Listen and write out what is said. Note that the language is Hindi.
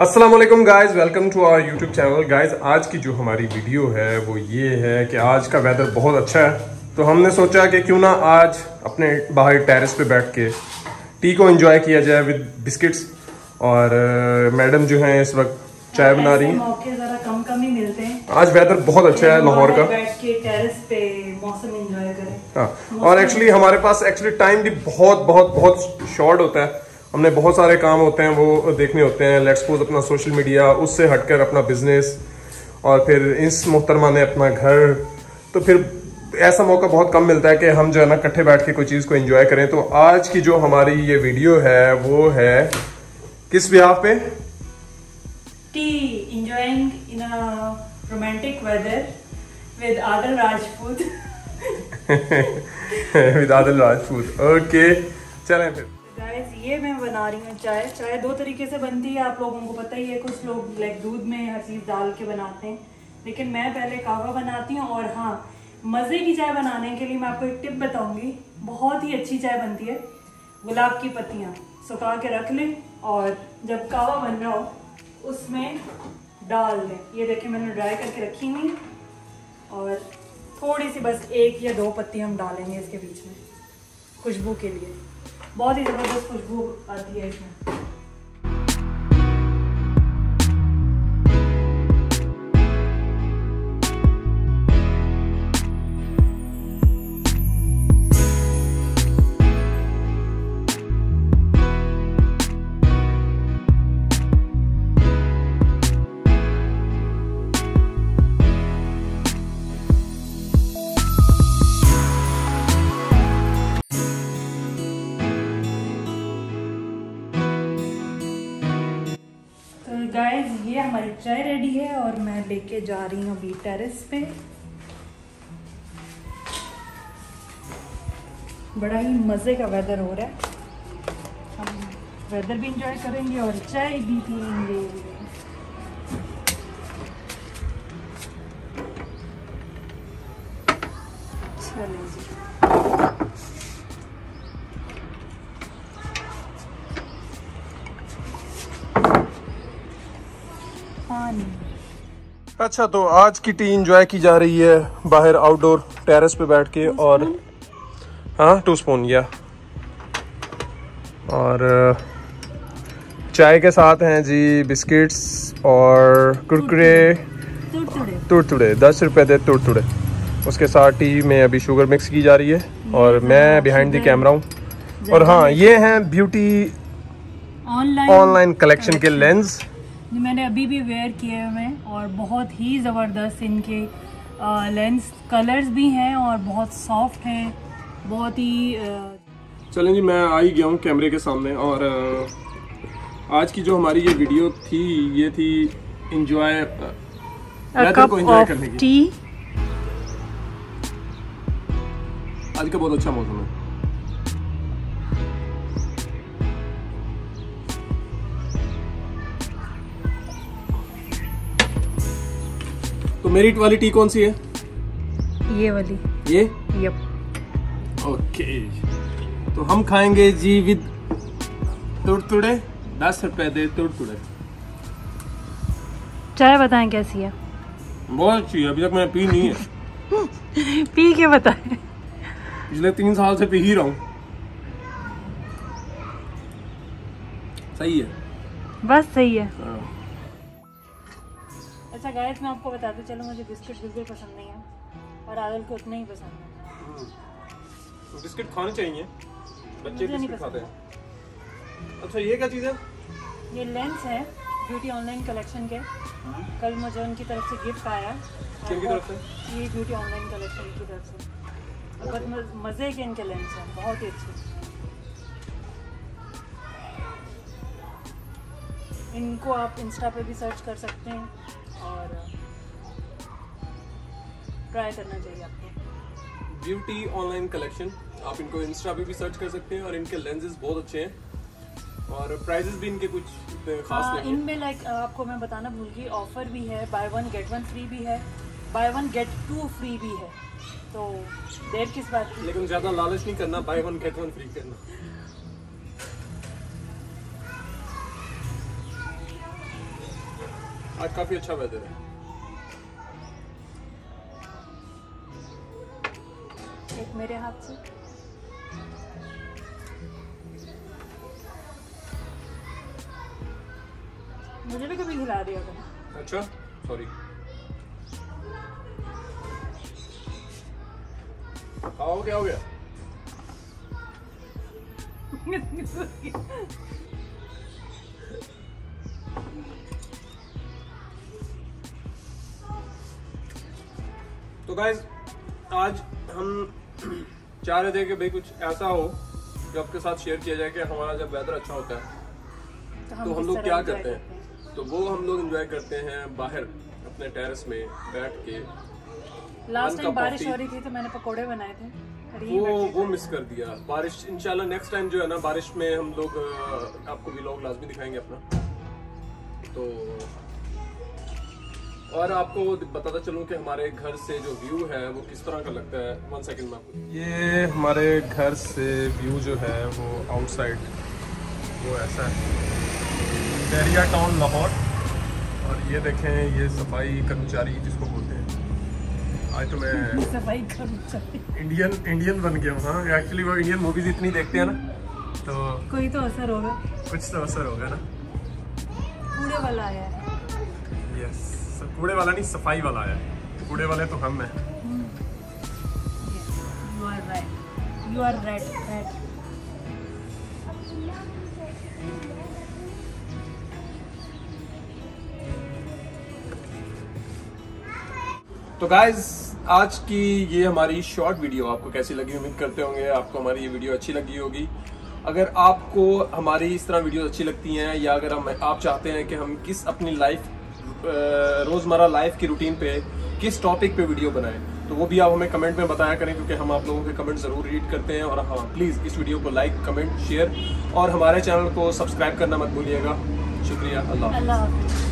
Aslam guys welcome to our YouTube channel. Guys आज की जो हमारी वीडियो है वो ये है कि आज का वेदर बहुत अच्छा है। तो हमने सोचा कि क्यों ना आज अपने बाहर टेरेस पे बैठ के टी को एंजॉय किया जाए विद बिस्किट्स और मैडम जो हैं इस वक्त चाय बना रही हैं। मौके जरा कम कम ही मिलते हैं। आज वेदर बहुत अच्छा है लाहौर का। हाँ और एक्चुअली हमारे पास एक्चुअली टाइम भी बहुत बहुत बहुत शॉर्ट होता है। हमने बहुत सारे काम होते हैं वो देखने होते हैं। लेट्स सपोज़ अपना सोशल मीडिया उससे हटकर अपना बिज़नेस और फिर इस मोहतरमा ने अपना घर। तो फिर ऐसा मौका बहुत कम मिलता है कि हम जो है ना इकट्ठे बैठ के कोई चीज़ को एंजॉय करें। तो आज की जो हमारी ये वीडियो है वो है किस ब्याह पे? टी enjoying in a romantic weather with Adil Rajput. With Adil Rajput okay चलें फिर। ये मैं बना रही हूँ चाय। चाय दो तरीके से बनती है, आप लोगों को पता ही है, कुछ लोग लाइक दूध में हर चीज़ डाल के बनाते हैं। लेकिन मैं पहले कहवा बनाती हूँ और हाँ मज़े की चाय बनाने के लिए मैं आपको एक टिप बताऊँगी। बहुत ही अच्छी चाय बनती है, गुलाब की पत्तियाँ। सुखा के रख लें और जब कहवा बन रहा हो, उसमें डाल दें। ये देखिए, मैंने ड्राई करके रखी हुई और थोड़ी सी बस एक या दो पत्ती हम डालेंगे इसके बीच में। खुशबू के लिए। बहुत ही ज़बरदस्त खुशबू आती है इसमें। ये हमारी चाय रेडी है और मैं लेके जा रही हूँ अभी टेरेस पे। बड़ा ही मज़े का वेदर हो रहा है। हम वेदर भी इंजॉय करेंगे और चाय भी पियेंगे। चलें जी। पानी। अच्छा तो आज की टी इंजॉय की जा रही है बाहर आउटडोर टेरेस पे बैठ के और हाँ टू स्पून या और चाय के साथ हैं जी बिस्किट्स और कुरकुरे। तुड़तुड़े दस रुपए दे तुड़तुड़े उसके साथ टी में अभी शुगर मिक्स की जा रही है और मैं बिहाइंड द कैमरा हूँ। और हाँ ये हैं ब्यूटी ऑनलाइन कलेक्शन के लेंस मैंने अभी भी वेयर किए हुए हैं और बहुत ही ज़बरदस्त इनके लेंस कलर्स भी हैं और बहुत सॉफ्ट हैं बहुत ही चलें जी मैं आ ही गया हूँ कैमरे के सामने और आज की जो हमारी ये वीडियो थी ये थी इंजॉय करने की। आज का बहुत अच्छा मौसम है। तो मेरी वाली टी कौन सी है? ये वाली। ये? यप ओके तो हम खाएँगे जी विद तुड़तुड़े। दस रुपए दे तुड़तुड़े। चाय बताएँ कैसी है? बहुत अच्छी है अभी तक मैंने पी नहीं है। पी के बताएँ। पिछले तीन साल से पी ही रहा हूँ। सही है। बस सही है। हाँ। अच्छा गायस मैं आपको बता बताती चलो मुझे बिस्किट बिल्कुल पसंद नहीं है और आदल को उतना ही पसंद है। बिस्किट खाने चाहिए। बच्चे नहीं बिस्किट पसंद खाते हैं। अच्छा ये क्या चीज़ है? ये लेंस है ब्यूटी ऑनलाइन कलेक्शन के। कल मुझे उनकी तरफ़ से गिफ्ट आया। किनकी तरफ़ से? ये ब्यूटी ऑनलाइन कलेक्शन की तरफ़ से। बहुत मज़े के इनके लेंस हैं बहुत ही अच्छे। इनको आप इंस्टा पे भी सर्च कर सकते हैं। और ट्राई करना चाहिए आपको। ब्यूटी ऑनलाइन कलेक्शन आप इनको इंस्टा पे भी सर्च कर सकते हैं और इनके लेंसेज बहुत अच्छे हैं। और प्राइजेस भी इनके कुछ खास हाँ, इनमें लाइक आपको मैं बताना भूल गई ऑफ़र भी है buy one get one free भी है buy one get two free भी है। तो देर किस बात की? लेकिन ज़्यादा लालच नहीं करना buy one get one free करना। आज काफ़ी अच्छा वेदर है। एक मेरे हाथ से। मुझे भी कभी खिला दिया था। अच्छा सॉरी खाओ क्या हो गया। तो गाइज़ आज हम चाह रहे थे कि भाई कुछ ऐसा हो जो आपके साथ शेयर किया जाए कि हमारा जब वेदर अच्छा होता है तो हम किस लोग क्या करते हैं? तो वो हम लोग एंजॉय करते हैं बाहर अपने टेरेस में बैठ के। लास्ट टाइम बारिश हो रही थी तो मैंने पकोड़े बनाए थे वो वो मिस कर दिया। बारिश इंशाल्लाह नेक्स्ट टाइम जो है ना बारिश में हम लोग आपको व्लॉग लाजमी दिखाएँगे अपना। तो और आपको बताता चलूँ कि हमारे घर से जो व्यू है वो किस तरह का लगता है? वन सेकंड में आपको ये हमारे घर से व्यू जो है वो आउटसाइड वो ऐसा है। डेरिया टाउन लाहौर और ये देखें ये सफ़ाई कर्मचारी जिसको बोलते हैं। आज तो मैं सफ़ाई कर्मचारी। इंडियन इंडियन बन गया हूँ हाँ। एक्चुअली वो इंडियन मूवीज़ इतनी देखते हैं ना तो कोई तो असर होगा। कुछ तो असर होगा ना। कूड़े वाला आया है। यस कूड़े वाला नहीं सफ़ाई वाला है। कूड़े वाले तो हम हैं। यू आर तो गाइज़ आज की ये हमारी शॉर्ट वीडियो आपको कैसी लगी उम्मीद करते होंगे आपको हमारी ये वीडियो अच्छी लगी होगी। अगर आपको हमारी इस तरह वीडियो अच्छी लगती हैं या अगर हम आप चाहते हैं कि हम किस अपनी लाइफ रोज़मर्रा लाइफ की रूटीन पे, किस टॉपिक पे वीडियो बनाएँ तो वो भी आप हमें कमेंट में बताया करें, क्योंकि हम आप लोगों के कमेंट ज़रूर रीड करते हैं, और हाँ प्लीज़ इस वीडियो को लाइक कमेंट शेयर और हमारे चैनल को सब्सक्राइब करना मत भूलिएगा। शुक्रिया, अल्लाह